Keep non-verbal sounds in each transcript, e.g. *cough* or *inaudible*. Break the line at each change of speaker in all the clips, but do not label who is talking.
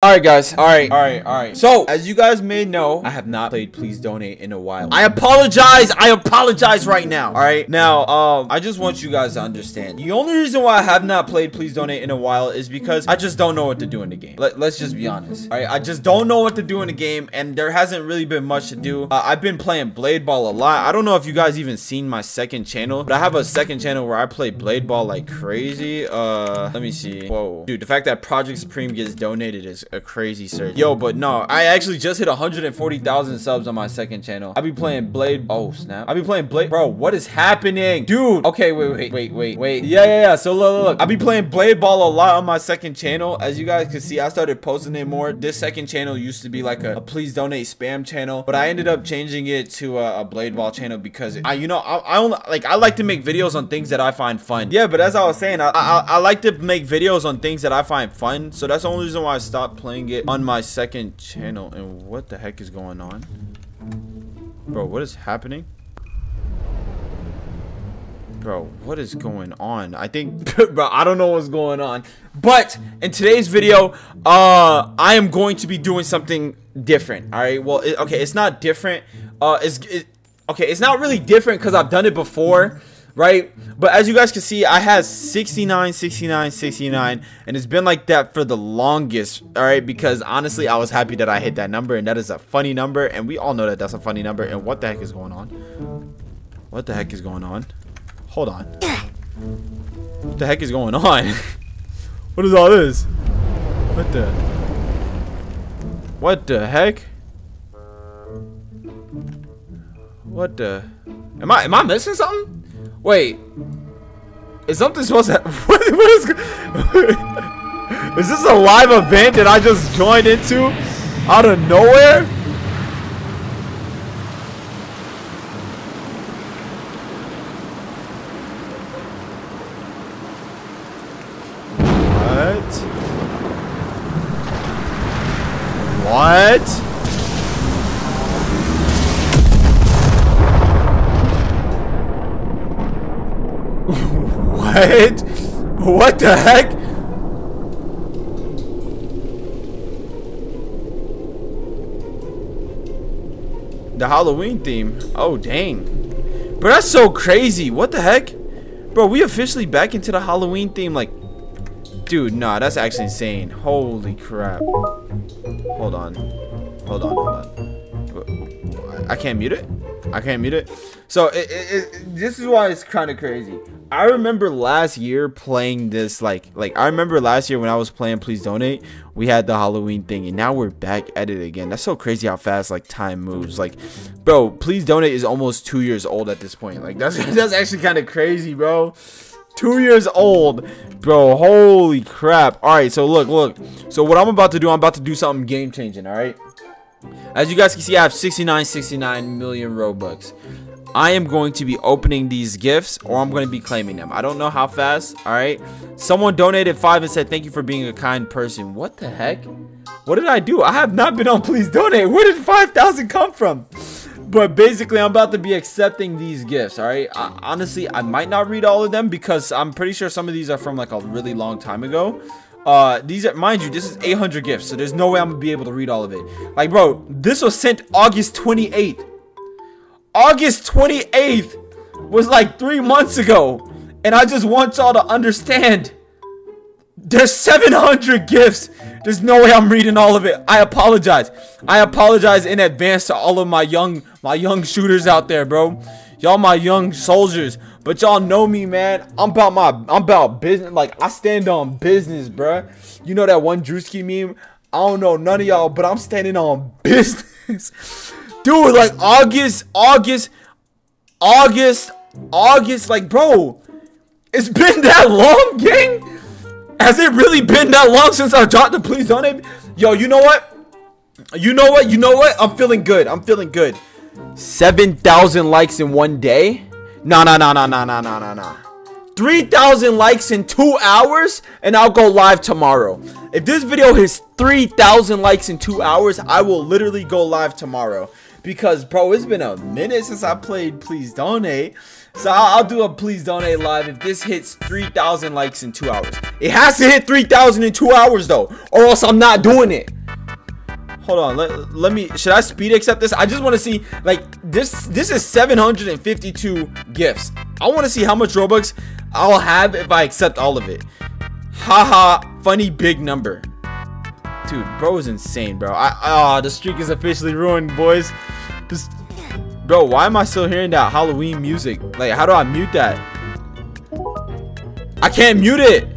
Alright guys, alright, alright, alright. So, as you guys may know, I have not played Please Donate in a while. I apologize, I apologize right now, alright? Now, um, I just want you guys to understand. The only reason why I have not played Please Donate in a while is because I just don't know what to do in the game. Let, us just be honest, alright? I just don't know what to do in the game, and there hasn't really been much to do. Uh, I've been playing Blade Ball a lot. I don't know if you guys even seen my second channel, but I have a second channel where I play Blade Ball like crazy. Uh, let me see. Whoa. Dude, the fact that Project Supreme gets donated is a crazy search. Yo, but no, I actually just hit 140,000 subs on my second channel. I'll be playing Blade. Oh, snap. I'll be playing Blade. Bro, what is happening? Dude. Okay, wait, wait, wait, wait, wait. Yeah, yeah, yeah. So look, look, look. I be playing Blade Ball a lot on my second channel. As you guys can see, I started posting it more. This second channel used to be like a, a please donate spam channel, but I ended up changing it to a, a Blade Ball channel because I, you know, I, I only like I like to make videos on things that I find fun. Yeah, but as I was saying, I, I, I like to make videos on things that I find fun. So that's the only reason why I stopped playing it on my second channel. And what the heck is going on? Bro, what is happening? Bro, what is going on? I think, *laughs* bro, I don't know what's going on. But in today's video, uh, I am going to be doing something different. All right. Well, it, okay, it's not different. Uh, it's it, okay. It's not really different because I've done it before right? But as you guys can see, I had 69, 69, 69, and it's been like that for the longest, all right? Because honestly, I was happy that I hit that number, and that is a funny number, and we all know that that's a funny number. And what the heck is going on? What the heck is going on? Hold on. What the heck is going on? *laughs* what is all this? What the? What the heck? What the? Am I am I missing something? Wait. Is something supposed to *laughs* what, is *laughs* Is this a live event that I just joined into out of nowhere? What? What? What? What the heck? The Halloween theme. Oh, dang. Bro, that's so crazy. What the heck? Bro, we officially back into the Halloween theme. Like, dude, nah, that's actually insane. Holy crap. Hold on. Hold on, hold on. I can't mute it? I can't mute it. So, it, it, it, this is why it's kind of crazy. I remember last year playing this like like I remember last year when I was playing Please Donate, we had the Halloween thing and now we're back at it again. That's so crazy how fast like time moves. Like bro, Please Donate is almost 2 years old at this point. Like that's *laughs* that's actually kind of crazy, bro. 2 years old. Bro, holy crap. All right, so look, look. So what I'm about to do, I'm about to do something game changing, all right? As you guys can see, I have 69 69 million Robux. I am going to be opening these gifts or I'm going to be claiming them. I don't know how fast. All right. Someone donated five and said, thank you for being a kind person. What the heck? What did I do? I have not been on please donate. Where did 5,000 come from? But basically, I'm about to be accepting these gifts, all right? I, honestly, I might not read all of them because I'm pretty sure some of these are from like a really long time ago. Uh, these are, mind you, this is 800 gifts, so there's no way I'm gonna be able to read all of it. Like, bro, this was sent August 28th. August 28th was like three months ago. And I just want y'all to understand. There's 700 gifts. There's no way I'm reading all of it. I apologize. I apologize in advance to all of my young my young shooters out there, bro. Y'all my young soldiers. But y'all know me, man. I'm about my I'm about business. Like I stand on business, bro. You know that one Drewski meme? I don't know none of y'all, but I'm standing on *laughs* business. Dude, like August, August, August, August, like bro, it's been *laughs* that long, gang? Has it really been that long since I dropped the please on it? Yo, you know what? You know what? You know what? I'm feeling good. I'm feeling good. 7,000 likes in one day? No, no, no, no, no, no, no, no, no. 3,000 likes in two hours and I'll go live tomorrow. If this video hits 3,000 likes in two hours, I will literally go live tomorrow because bro it's been a minute since i played please donate So I'll, I'll, do a please donate live if this hits 3,000 likes in two hours. It has to hit 3,000 in two hours though, or else I'm not doing it. Hold on, let, let me, should I speed accept this? I just want to see, like, this This is 752 gifts. I want to see how much Robux I'll have if I accept all of it. Haha, funny big number. Dude, bro is insane, bro. I, oh, the streak is officially ruined, boys. Bro, why am I still hearing that Halloween music? Like, how do I mute that? I can't mute it.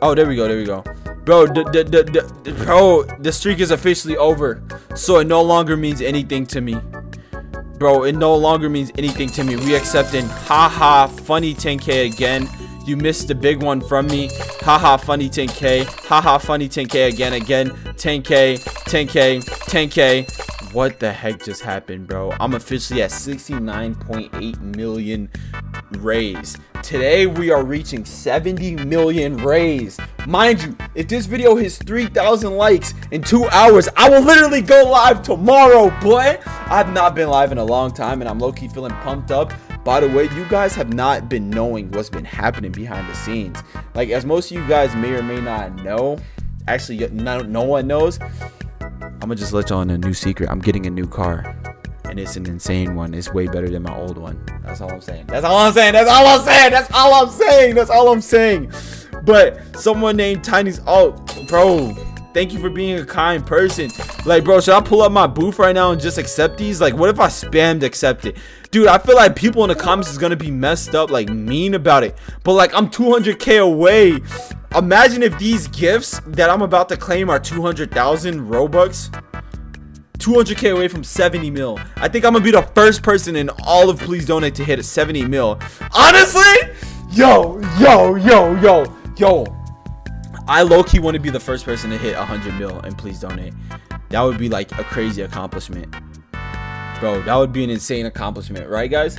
Oh, there we go, there we go. Bro, the, the, the, the, bro, the streak is officially over. So it no longer means anything to me. Bro, it no longer means anything to me. We accepting haha funny 10k again. You missed the big one from me. Haha funny 10k. Haha funny 10k again again. 10k, 10k, 10k. What the heck just happened, bro? I'm officially at 69.8 million rays. Today we are reaching 70 million rays. Mind you, if this video hits 3,000 likes in two hours, I will literally go live tomorrow, boy. I've not been live in a long time and I'm low-key feeling pumped up. By the way, you guys have not been knowing what's been happening behind the scenes. Like, as most of you guys may or may not know, actually, no, no one knows, I'm gonna just let y'all in a new secret. I'm getting a new car and it's an insane one. It's way better than my old one. That's all I'm saying. That's all I'm saying. That's all I'm saying. That's all I'm saying. That's all I'm saying. But someone named Tiny's oh bro. Thank you for being a kind person. Like, bro, should I pull up my booth right now and just accept these? Like, what if I spammed accept it? Dude, I feel like people in the comments is gonna be messed up, like mean about it. But like, I'm 200k away. Imagine if these gifts that I'm about to claim are 200,000 Robux. 200k away from 70 mil. I think I'm gonna be the first person in all of Please Donate to hit a 70 mil. Honestly, yo, yo, yo, yo, yo. I low-key want to be the first person to hit 100 mil and Please Donate. That would be like a crazy accomplishment. Bro, that would be an insane accomplishment, right guys?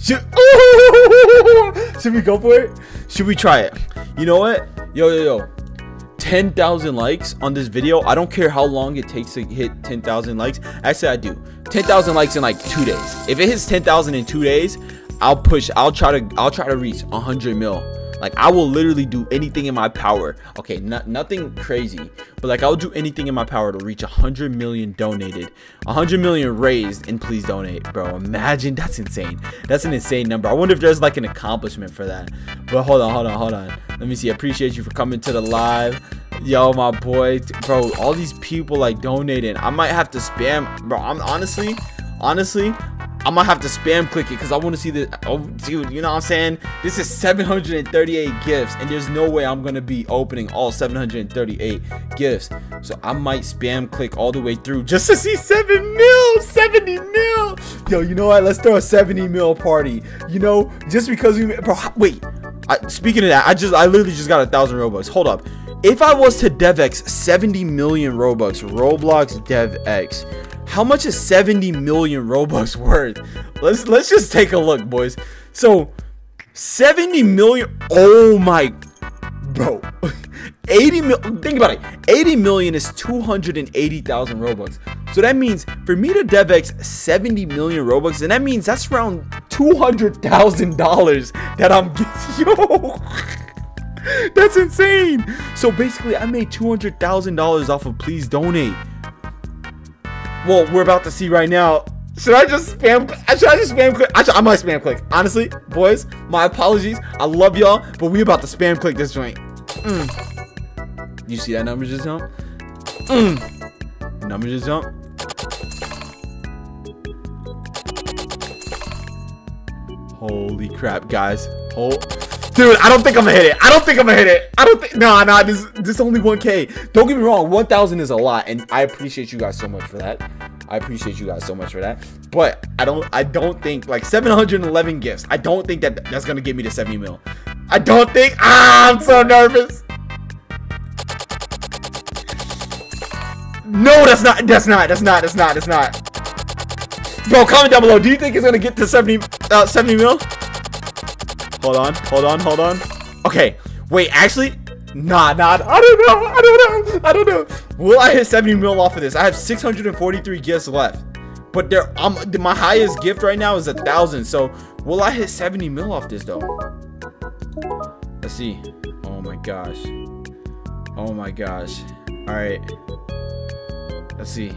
Should, *laughs* should we go for it? Should we try it? You know what? Yo, yo, yo. 10,000 likes on this video. I don't care how long it takes to hit 10,000 likes. Actually, I do. 10,000 likes in like two days. If it hits 10,000 in two days, I'll push. I'll try to. I'll try to reach 100 mil. Like I will literally do anything in my power. Okay, not nothing crazy, but like I'll do anything in my power to reach 100 million donated, 100 million raised, and please donate, bro. Imagine that's insane. That's an insane number. I wonder if there's like an accomplishment for that. But hold on, hold on, hold on. Let me see. Appreciate you for coming to the live. Yo, my boy, bro. All these people like donating. I might have to spam, bro. I'm honestly, honestly, I might have to spam click it because I want to see the oh dude you know what I'm saying? This is 738 gifts and there's no way I'm gonna be opening all 738 gifts. So I might spam click all the way through just to see 7 mil 70 mil. Yo you know what? Let's throw a 70 mil party. You know just because we bro wait. I, speaking of that I just I literally just got a thousand robux. Hold up. If I was to DevX 70 million robux Roblox DevX how much is 70 million Robux *laughs* worth? Let's let's just take a look, boys. So 70 million oh my bro. *laughs* 80 mil think about it. 80 million is 280,000 Robux. So that means for me to DevX 70 million Robux and that means that's around $200,000 that I'm *laughs* yo. That's insane. So basically I made $200,000 off of please donate well, we're about to see right now. Should I just spam? Should I just spam click? I, I might spam click. Honestly, boys, my apologies. I love y'all, but we about to spam click this joint. Mm. You see that number just jump? Mm. Number just jump. Holy crap, guys. Oh. Dude, I don't think I'm gonna hit it. I don't think I'm gonna hit it. I don't think. Nah, nah. This this only 1K. Don't get me wrong. 1,000 is a lot, and I appreciate you guys so much for that. I appreciate you guys so much for that. But I don't. I don't think like 711 gifts. I don't think that that's gonna get me to 70 mil. I don't think. Ah, I'm so nervous. No, that's not. That's not. That's not. That's not. That's not. Bro, comment down below. Do you think it's gonna get to 70 uh, 70 mil? Hold on, hold on, hold on. Okay, wait, actually, nah, nah, I don't know, I don't know, I don't know. Will I hit 70 mil off of this? I have 643 gifts left. But there, um, my highest gift right now is a thousand. So will I hit 70 mil off this though? Let's see. Oh my gosh. Oh my gosh. All right. Let's see.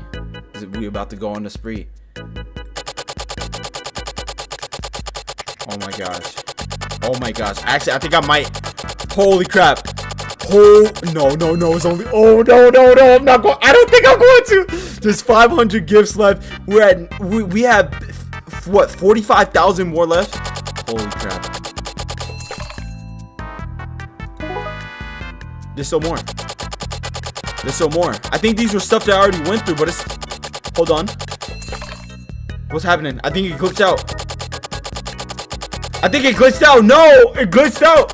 Is it, we about to go on the spree? Oh my gosh. Oh my gosh. Actually, I think I might. Holy crap. Oh, no, no, no. It's only. Oh, no, no, no. I'm not going. I don't think I'm going to. There's 500 gifts left. We're at. We, we have. What? 45,000 more left? Holy crap. There's still more. There's still more. I think these were stuff that I already went through, but it's... Hold on. What's happening? I think it glitched out. I think it glitched out. No! It glitched out!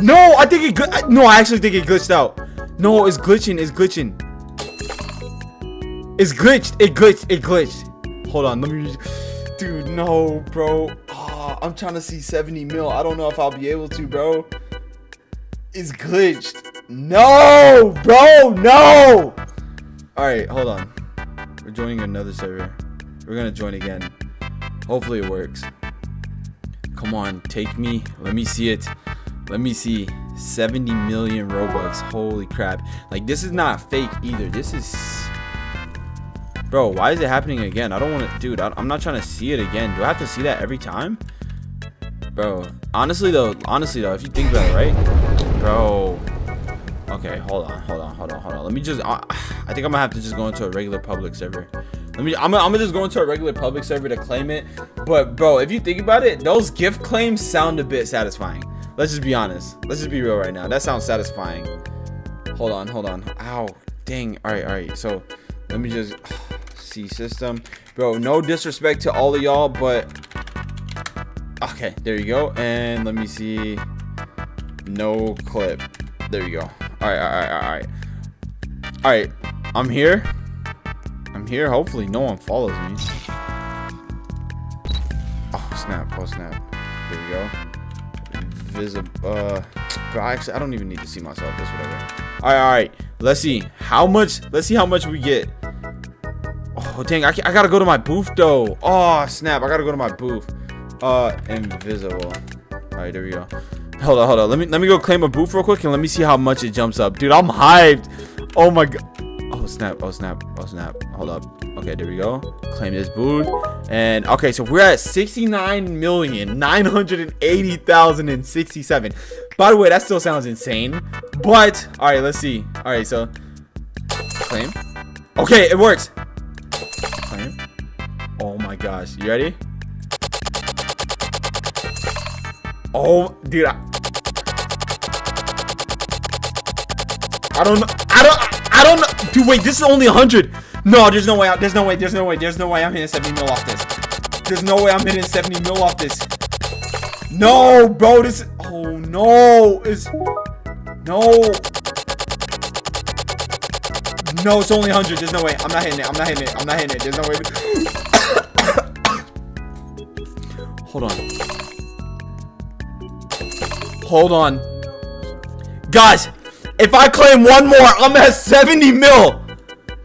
No! I think it... No, I actually think it glitched out. No, it's glitching. It's glitching. It's glitched. It glitched. It glitched. Hold on. Let me... Dude, no, bro. Oh, I'm trying to see 70 mil. I don't know if I'll be able to, bro. It's glitched. No, bro, no. All right, hold on. We're joining another server. We're gonna join again. Hopefully it works. Come on, take me. Let me see it. Let me see. 70 million Robux. Holy crap. Like, this is not fake either. This is Bro, why is it happening again? I don't want to... Dude, I, am not trying to see it again. Do I have to see that every time? Bro, honestly, though, honestly, though, if you think about it, right? Bro. Okay, hold on, hold on, hold on, hold on. Let me just... Uh, I think I'm going to have to just go into a regular public server. Let me... I'm, I'm just go into a regular public server to claim it. But, bro, if you think about it, those gift claims sound a bit satisfying. Let's just be honest. Let's just be real right now. That sounds satisfying. Hold on, hold on. Ow. Dang. All right, all right. So, let me just... *sighs* see system. Bro, no disrespect to all of y'all, but... Okay, there you go. And let me see. No clip. There you go. Alright, alright, alright. Alright, I'm here. I'm here. Hopefully no one follows me. Oh, snap. Oh, snap. There we go. Visible. Uh, bro, actually, I don't even need to see myself. That's whatever. Alright, alright. Let's see. How much? Let's see how much we get. Oh, dang. I, I gotta go to my booth, though. Oh, snap. I gotta go to my booth. Uh, invisible. Alright, there we go. Hold on, hold on. Let me let me go claim a booth real quick and let me see how much it jumps up. Dude, I'm hyped. Oh my god. Oh snap, oh snap, oh snap. Hold up. Okay, there we go. Claim this booth. And okay, so we're at 69,980,067. By the way, that still sounds insane. But alright, let's see. Alright, so claim. Okay, it works. Claim. Oh my gosh. You ready? Oh, dude. I, I don't know. I don't. Dude, wait. This is only 100. No, there's no way. Out. There's no way. There's no way. There's no way I'm hitting 70 mil off this. There's no way I'm hitting 70 mil off this. No, bro. This. Oh no. It's. No. No, it's only 100. There's no way. I'm not hitting it. I'm not hitting it. I'm not hitting it. There's no way. *coughs* Hold on. Hold on. Guys, if I claim one more, I'm at 70 mil.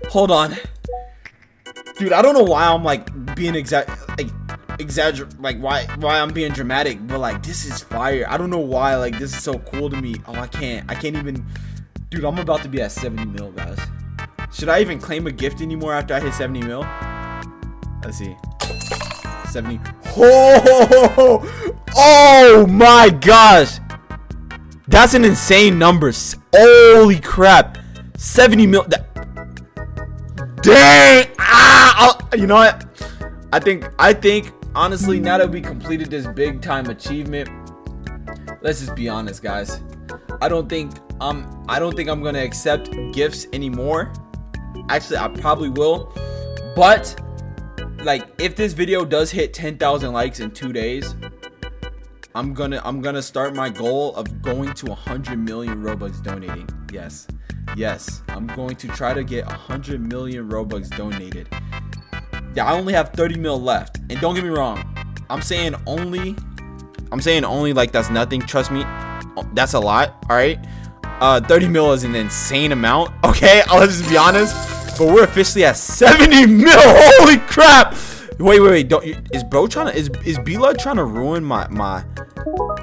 Hold on. Dude, I don't know why I'm like being exact like exaggerate like why why I'm being dramatic, but like this is fire. I don't know why like this is so cool to me. Oh, I can't. I can't even Dude, I'm about to be at 70 mil, guys. Should I even claim a gift anymore after I hit 70 mil? Let's see. 70. Oh, oh my gosh. That's an insane number. Holy crap. 70 mil. That, dang. Ah, you know what? I think, I think, honestly, now that we completed this big time achievement, let's just be honest, guys. I don't think um I don't think I'm gonna accept gifts anymore. Actually, I probably will. But, like, if this video does hit 10,000 likes in two days, I'm gonna I'm gonna start my goal of going to 100 million Robux donating. Yes, yes, I'm going to try to get 100 million Robux donated. Yeah, I only have 30 mil left, and don't get me wrong, I'm saying only, I'm saying only like that's nothing. Trust me, that's a lot. All right, uh, 30 mil is an insane amount. Okay, *laughs* I'll just be honest. But we're officially at 70 mil. *laughs* Holy crap. Wait, wait, wait. Don't is bro trying to is is Blood trying to ruin my my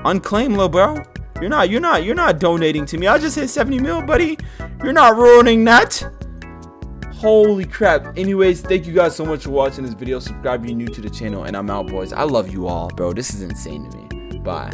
unclaimed little bro? You're not you're not you're not donating to me. I just hit 70 mil, buddy. You're not ruining that. Holy crap. Anyways, thank you guys so much for watching this video. Subscribe if you're new to the channel and I'm out boys. I love you all, bro. This is insane to me. Bye.